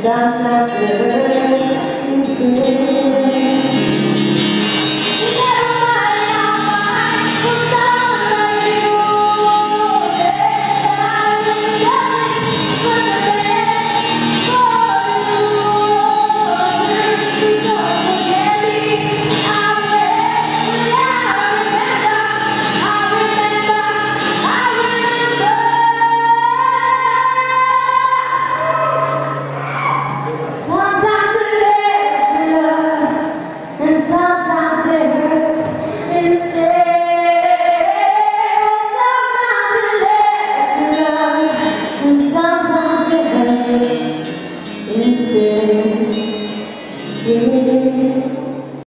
Sometimes the birds can